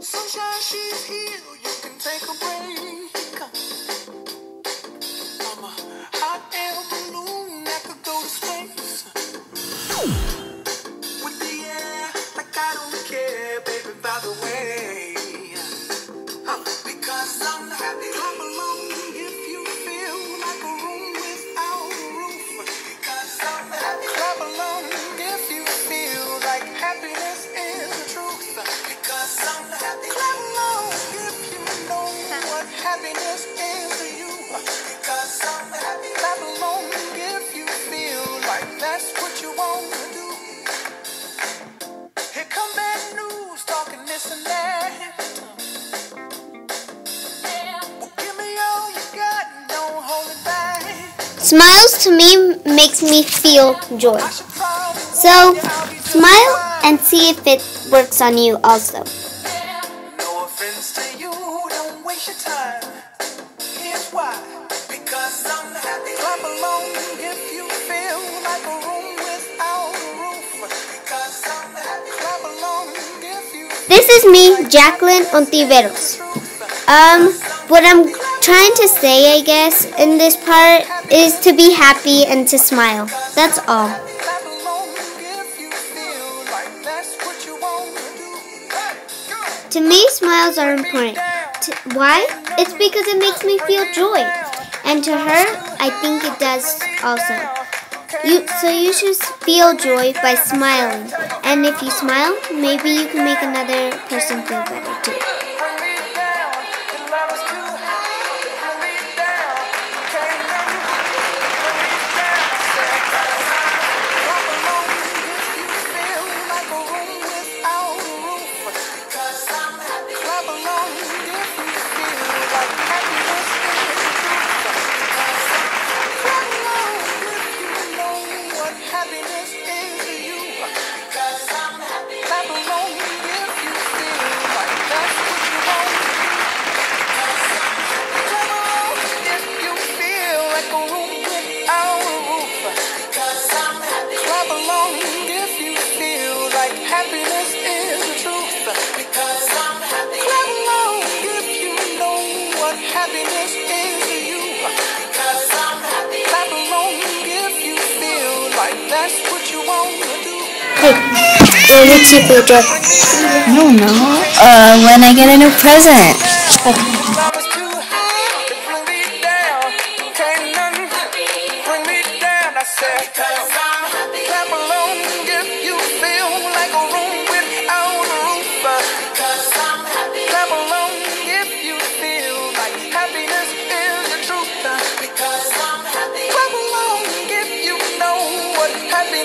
Sunshine, she's here. You can take a break. I'm a hot air balloon that go to space. With the air, like I don't care, baby, by the way. Smiles to me makes me feel joy. So, smile. And see if it works on you also. No offense to you, don't waste your time. Here's why. Because I'm happy. Clap along if you feel like a room without a roof. Because I'm happy. Clap along if you This is me, Jacqueline Ontiveros. Um, what I'm trying to say, I guess, in this part is to be happy and to smile. That's all. To me, smiles are important. To, why? It's because it makes me feel joy. And to her, I think it does also. You, so you should feel joy by smiling. And if you smile, maybe you can make another person feel better too. Happiness is the truth. Clap happiness is to you. Because I'm happy. Clap along if you feel like that's what you want to do. Hey, what makes you feel? I don't know. Uh, when I get a new present. what happened.